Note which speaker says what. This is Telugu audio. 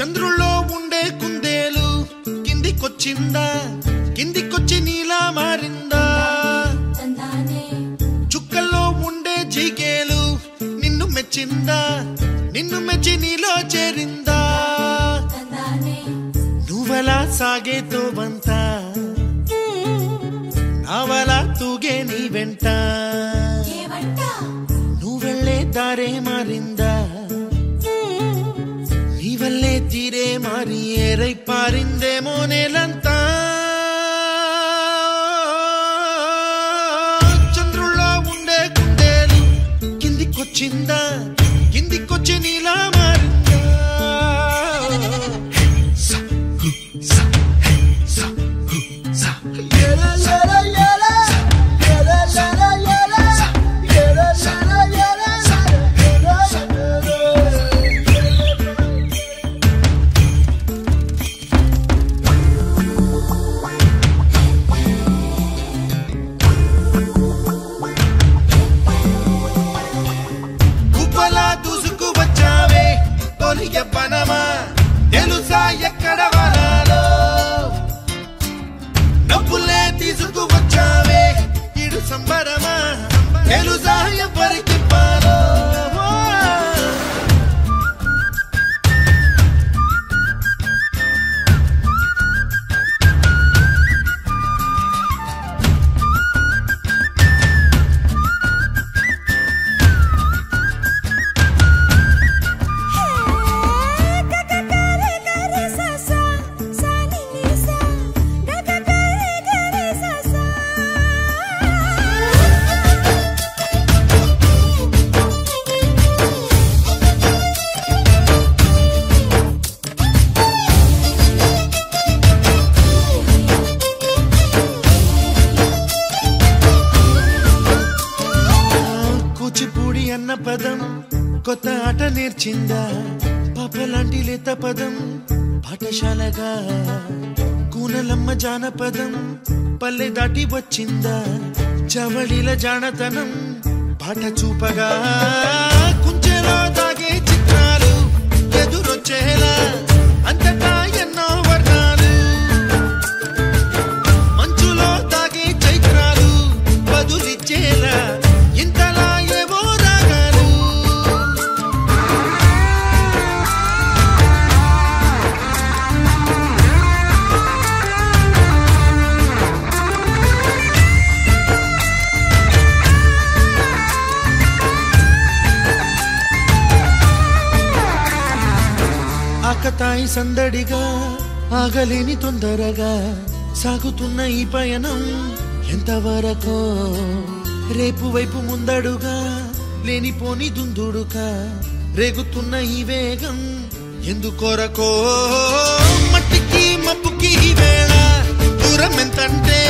Speaker 1: చంద్రుల్లో ఉండే కుందేలు కిందికొచ్చిందా? కిందికొచ్చి నీలా మారిందా? చుక్కల్లో ఉండే జీకేలు నిన్ను మెచ్చిందా? నిన్ను మెచ్చి నీలో చేరిందా? నువ్వలా సాగే తోబంతా నావలా తూగే నీ వెంట? నువ్వెళ్ళే దారే మారిందా? వల్లే తీరే మారి ఏరై పారిందేమో నేలంతా చంద్రుల్లో ఉండే కుందేలు కిందికొచ్చిందా తొలి పనమా? తెలుసా ఎక్కడ వనాలో డబ్బులే తీసుకువచ్చావే ఇడు సంబరమా? తెలుసా ఎవరికి అన్న పదం కొత్త ఆట నేర్చిందా? పాప లాంటి లేత పదం పాఠశాలగా? కూనలమ్మ జానపదం పల్లె దాటి వచ్చిందా? చవళిల జానతనం పాట చూపగా. కుంచెలో ఆకతాయి సందడిగా ఆగలేని తొందరగా సాగుతున్న ఈ పయనం ఎంతవరకో? రేపు వైపు ముందడుగా లేనిపోని దుందుడుగా రేగుతున్న ఈ వేగం ఎందుకొరకో? మట్టికి మప్పుకి ఈ వేళ దూరం ఎంతంటే